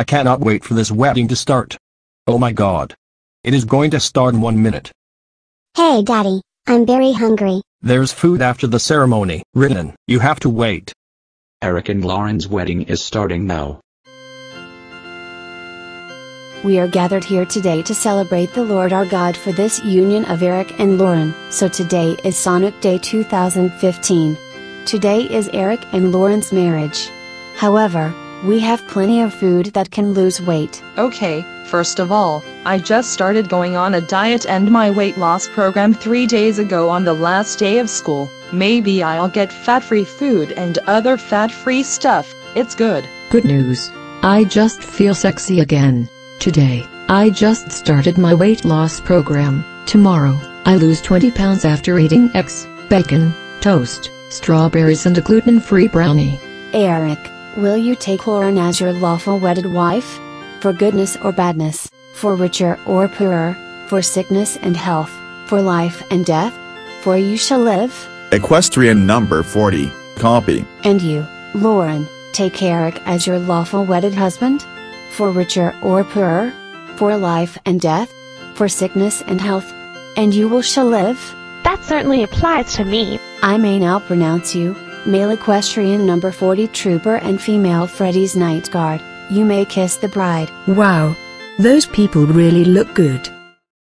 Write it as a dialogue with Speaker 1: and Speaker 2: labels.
Speaker 1: I cannot wait for this wedding to start. Oh my god. It is going to start in one minute.
Speaker 2: Hey daddy, I'm very hungry.
Speaker 1: There's food after the ceremony. Written, you have to wait.
Speaker 3: Eric and Lauren's wedding is starting now.
Speaker 4: We are gathered here today to celebrate the Lord our God for this union of Eric and Lauren. So today is Sonic Day 2015. Today is Eric and Lauren's marriage. However, we have plenty of food that can lose weight.
Speaker 5: Okay, first of all, I just started going on a diet and my weight loss program three days ago on the last day of school. Maybe I'll get fat free food and other fat free stuff. It's good.
Speaker 6: Good news. I just feel sexy again. Today, I just started my weight loss program. Tomorrow, I lose 20 pounds after eating eggs, bacon, toast, strawberries and a gluten-free brownie.
Speaker 4: Eric, will you take Lauren as your lawful wedded wife? For goodness or badness, for richer or poorer, for sickness and health, for life and death? For you shall live?
Speaker 7: Equestrian number 40, copy.
Speaker 4: And you, Lauren, take Eric as your lawful wedded husband? For richer or poorer? For life and death? For sickness and health? And you will shall live?
Speaker 8: That certainly applies to me.
Speaker 4: I may now pronounce you, male equestrian number 40 trooper and female Freddy's night guard. You may kiss the bride.
Speaker 9: Wow. Those people really look good.